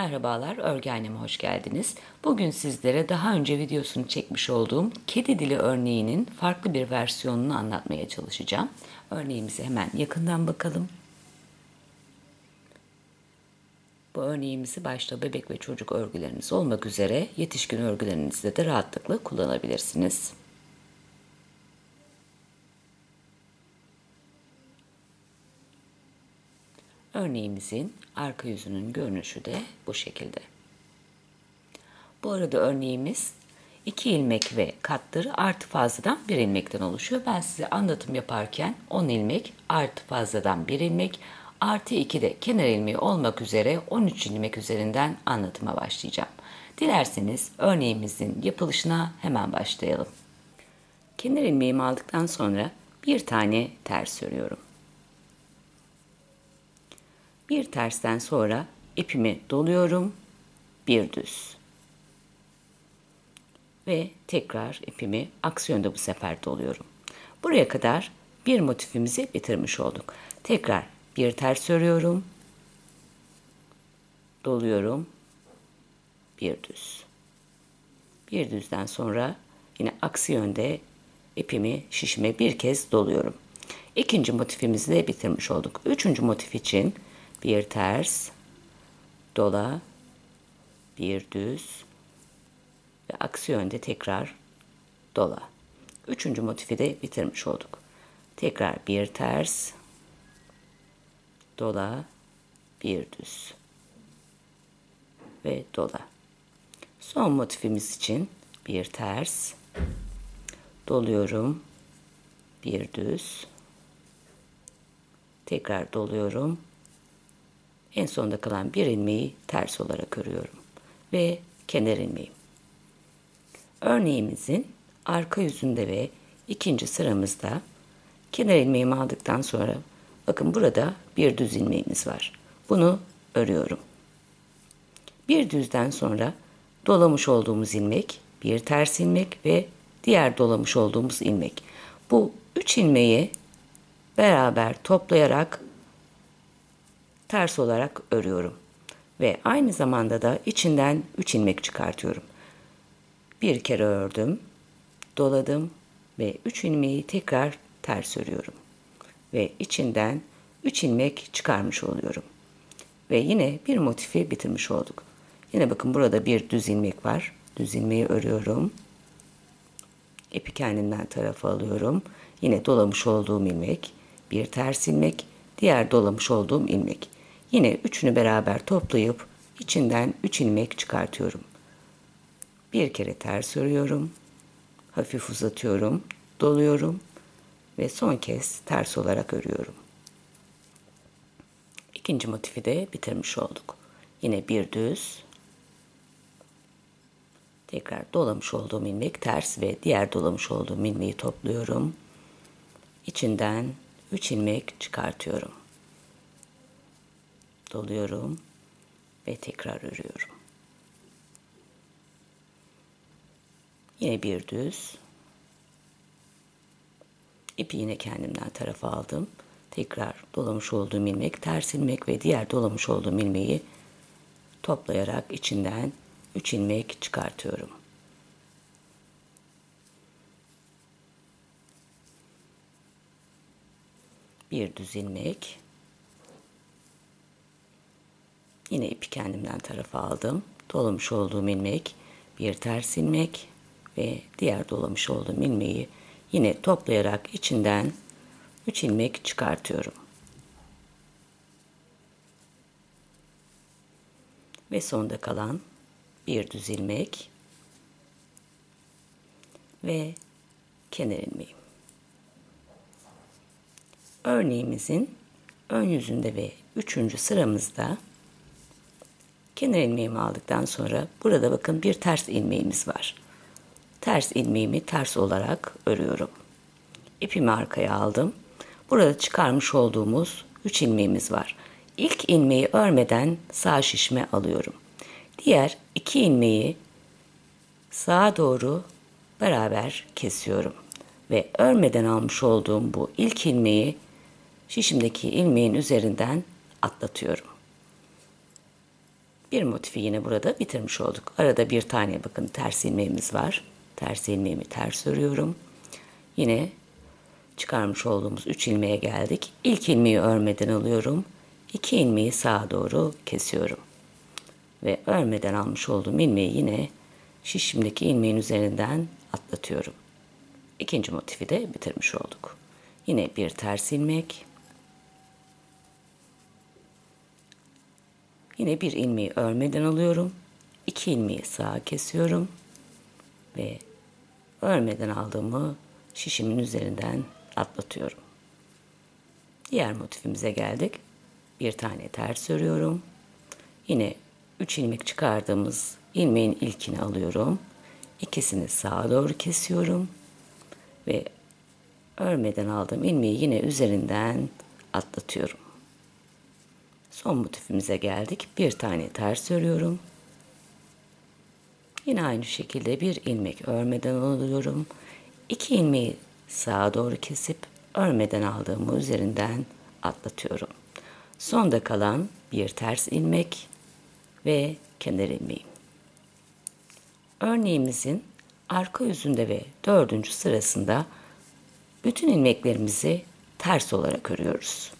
Merhabalar, örgü anneme hoş geldiniz. Bugün sizlere daha önce videosunu çekmiş olduğum kedi dili örneğinin farklı bir versiyonunu anlatmaya çalışacağım. Örneğimize hemen yakından bakalım. Bu örneğimizi başta bebek ve çocuk örgüleriniz olmak üzere yetişkin örgülerinizde de rahatlıkla kullanabilirsiniz. Örneğimizin arka yüzünün görünüşü de bu şekilde. Bu arada örneğimiz iki ilmek ve katları artı fazladan bir ilmekten oluşuyor. Ben size anlatım yaparken 10 ilmek artı fazladan bir ilmek artı 2 de kenar ilmeği olmak üzere 13 ilmek üzerinden anlatıma başlayacağım. Dilerseniz örneğimizin yapılışına hemen başlayalım. Kenar ilmeğimi aldıktan sonra bir tane ters örüyorum. Bir tersten sonra ipimi doluyorum. Bir düz. Ve tekrar ipimi aksi yönde bu sefer doluyorum. Buraya kadar bir motifimizi bitirmiş olduk. Tekrar bir ters örüyorum. Doluyorum. Bir düz. Bir düzden sonra yine aksi yönde ipimi şişime bir kez doluyorum. İkinci motifimizi de bitirmiş olduk. Üçüncü motif için bir ters, dola, bir düz ve aksi yönde tekrar dola. Üçüncü motifi de bitirmiş olduk. Tekrar bir ters, dola, bir düz ve dola. Son motifimiz için bir ters, doluyorum, bir düz, tekrar doluyorum, en sonda kalan bir ilmeği ters olarak örüyorum. Ve kenar ilmeğim. Örneğimizin arka yüzünde ve ikinci sıramızda kenar ilmeğimi aldıktan sonra bakın burada bir düz ilmeğimiz var. Bunu örüyorum. Bir düzden sonra dolamış olduğumuz ilmek, bir ters ilmek ve diğer dolamış olduğumuz ilmek. Bu üç ilmeği beraber toplayarak ters olarak örüyorum. Ve aynı zamanda da içinden 3 ilmek çıkartıyorum. Bir kere ördüm, doladım ve 3 ilmeği tekrar ters örüyorum. Ve içinden 3 ilmek çıkarmış oluyorum. Ve yine bir motifi bitirmiş olduk. Yine bakın burada bir düz ilmek var. Düz ilmeği örüyorum. İpi kendimden tarafa alıyorum. Yine dolamış olduğum ilmek, bir ters ilmek, diğer dolamış olduğum ilmek. Yine üçünü beraber toplayıp içinden üç ilmek çıkartıyorum. Bir kere ters örüyorum. Hafif uzatıyorum. Doluyorum. Ve son kez ters olarak örüyorum. İkinci motifi de bitirmiş olduk. Yine bir düz. Tekrar dolamış olduğum ilmek ters ve diğer dolamış olduğum ilmeği topluyorum. İçinden 3 ilmek çıkartıyorum doluyorum ve tekrar örüyorum. Yine bir düz. İpi yine kendimden tarafa aldım. Tekrar dolamış olduğum ilmek, ters ilmek ve diğer dolamış olduğum ilmeği toplayarak içinden 3 ilmek çıkartıyorum. Bir düz ilmek, Yine ipi kendimden tarafa aldım. Dolamış olduğum ilmek, bir ters ilmek ve diğer dolamış olduğum ilmeği yine toplayarak içinden 3 ilmek çıkartıyorum. Ve sonda kalan bir düz ilmek ve kenar ilmeğim. Örneğimizin ön yüzünde ve üçüncü sıramızda Kenar ilmeğimi aldıktan sonra burada bakın bir ters ilmeğimiz var. Ters ilmeğimi ters olarak örüyorum. İpimi arkaya aldım. Burada çıkarmış olduğumuz 3 ilmeğimiz var. İlk ilmeği örmeden sağ şişme alıyorum. Diğer iki ilmeği sağa doğru beraber kesiyorum. Ve örmeden almış olduğum bu ilk ilmeği şişimdeki ilmeğin üzerinden atlatıyorum Bir motifi yine burada bitirmiş olduk. Arada bir tane bakın ters ilmeğimiz var. Ters ilmeğimi ters örüyorum. Yine çıkarmış olduğumuz 3 ilmeğe geldik. İlk ilmeği örmeden alıyorum. 2 ilmeği sağa doğru kesiyorum. Ve örmeden almış olduğum ilmeği yine şişimdeki ilmeğin üzerinden atlatıyorum. İkinci motifi de bitirmiş olduk. Yine bir ters ilmek. Yine bir ilmeği örmeden alıyorum. İki ilmeği sağa kesiyorum. Ve örmeden aldığımı şişimin üzerinden atlatıyorum. Diğer motifimize geldik. Bir tane ters örüyorum. Yine 3 ilmek çıkardığımız ilmeğin ilkini alıyorum. İkisini sağa doğru kesiyorum. Ve örmeden aldığım ilmeği yine üzerinden atlatıyorum. Son motifimize geldik. Bir tane ters örüyorum. Yine aynı şekilde bir ilmek örmeden alıyorum. İki ilmeği sağa doğru kesip örmeden aldığımı üzerinden atlatıyorum. Sonda kalan bir ters ilmek ve kenar ilmeği. Örneğimizin arka yüzünde ve dördüncü sırasında bütün ilmeklerimizi ters olarak örüyoruz.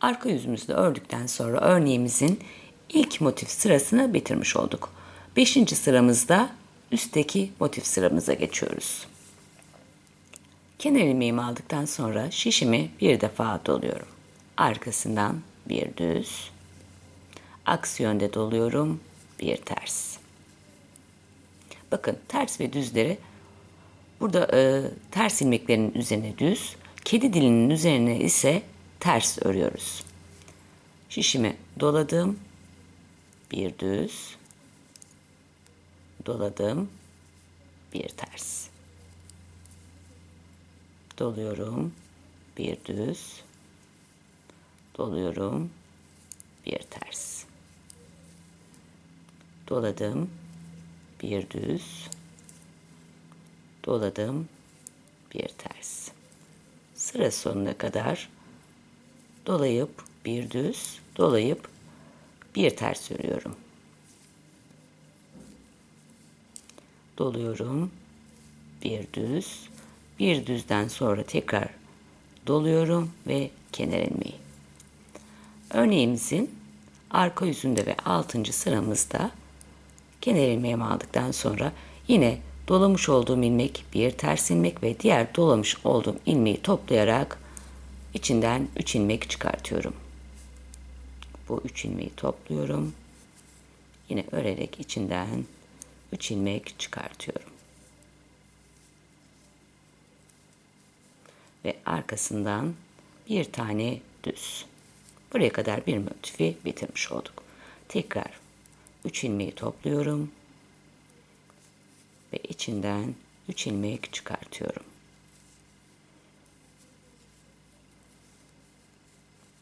Arka yüzümüzü ördükten sonra örneğimizin ilk motif sırasını bitirmiş olduk. Beşinci sıramızda üstteki motif sıramıza geçiyoruz. Kenar ilmeğimi aldıktan sonra şişimi bir defa doluyorum. Arkasından bir düz, aksi yönde doluyorum, bir ters. Bakın ters ve düzleri burada e, ters ilmeklerin üzerine düz, kedi dilinin üzerine ise ters örüyoruz. Şişimi doladım. Bir düz. Doladım. Bir ters. Doluyorum. Bir düz. Doluyorum. Bir ters. Doladım. Bir düz. Doladım. Bir ters. Sıra sonuna kadar dolayıp bir düz, dolayıp bir ters örüyorum. Doluyorum, bir düz, bir düzden sonra tekrar doluyorum ve kenar ilmeği. Örneğimizin arka yüzünde ve 6. sıramızda kenar ilmeğimi aldıktan sonra yine dolamış olduğum ilmek bir ters ilmek ve diğer dolamış olduğum ilmeği toplayarak içinden 3 ilmek çıkartıyorum. Bu 3 ilmeği topluyorum. Yine örerek içinden 3 ilmek çıkartıyorum. Ve arkasından bir tane düz. Buraya kadar bir motifi bitirmiş olduk. Tekrar 3 ilmeği topluyorum ve içinden 3 ilmek çıkartıyorum.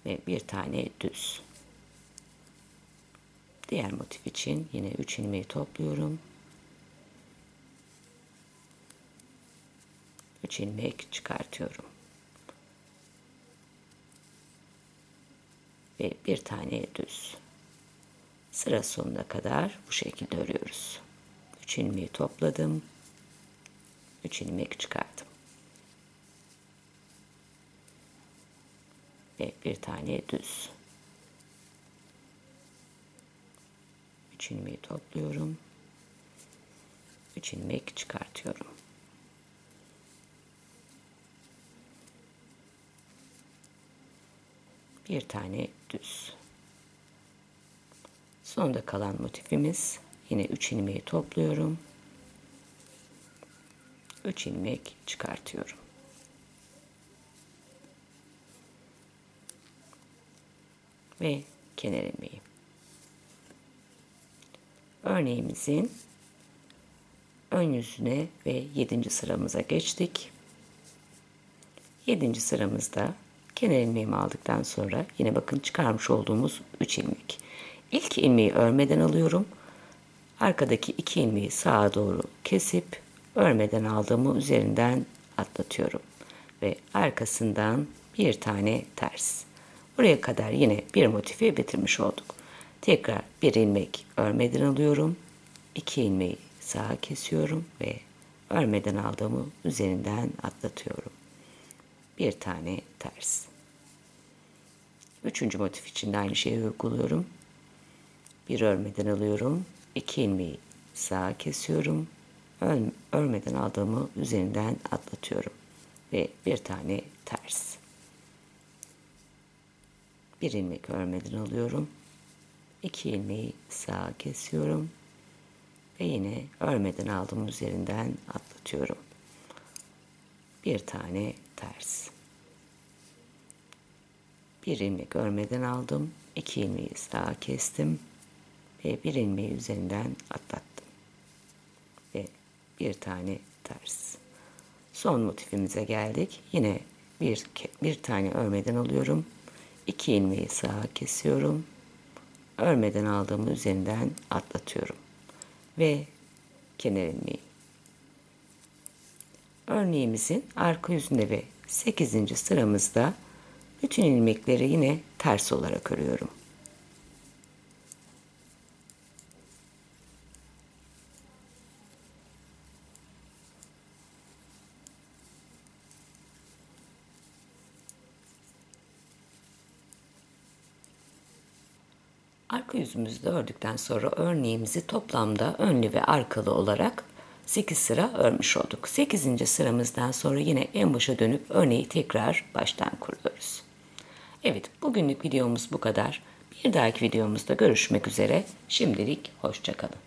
Ve bir tane düz. Diğer motif için yine 3 ilmeği topluyorum. 3 ilmek çıkartıyorum. Ve bir tane düz. Sıra sonuna kadar bu şekilde örüyoruz. 3 ilmeği topladım. 3 ilmek çıkardım. Ve bir tane düz. Üç ilmeği topluyorum. Üç ilmek çıkartıyorum. Bir tane düz. Sonunda kalan motifimiz yine üç ilmeği topluyorum. Üç ilmek çıkartıyorum. Ve kenar ilmeği. Örneğimizin ön yüzüne ve 7. sıramıza geçtik. 7. sıramızda kenar ilmeğimi aldıktan sonra yine bakın çıkarmış olduğumuz 3 ilmek. İlk ilmeği örmeden alıyorum. Arkadaki iki ilmeği sağa doğru kesip örmeden aldığımı üzerinden atlatıyorum. Ve arkasından bir tane ters. Buraya kadar yine bir motifi bitirmiş olduk. Tekrar bir ilmek örmeden alıyorum. iki ilmeği sağa kesiyorum ve örmeden aldığımı üzerinden atlatıyorum. Bir tane ters. Üçüncü motif için de aynı şeyi uyguluyorum. Bir örmeden alıyorum. iki ilmeği sağa kesiyorum. Örmeden aldığımı üzerinden atlatıyorum. Ve bir tane ters. Bir ilmek örmeden alıyorum. iki ilmeği sağa kesiyorum. Ve yine örmeden aldığım üzerinden atlatıyorum. Bir tane ters. Bir ilmek örmeden aldım. iki ilmeği sağa kestim. Ve bir ilmeği üzerinden atlattım. Ve bir tane ters. Son motifimize geldik. Yine bir, bir tane örmeden alıyorum. İki ilmeği sağa kesiyorum. Örmeden aldığım üzerinden atlatıyorum. Ve kenar ilmeği. Örneğimizin arka yüzünde ve 8. sıramızda bütün ilmekleri yine ters olarak örüyorum. Arka yüzümüzü ördükten sonra örneğimizi toplamda önlü ve arkalı olarak 8 sıra örmüş olduk. 8. sıramızdan sonra yine en başa dönüp örneği tekrar baştan kuruyoruz. Evet bugünlük videomuz bu kadar. Bir dahaki videomuzda görüşmek üzere. Şimdilik hoşçakalın.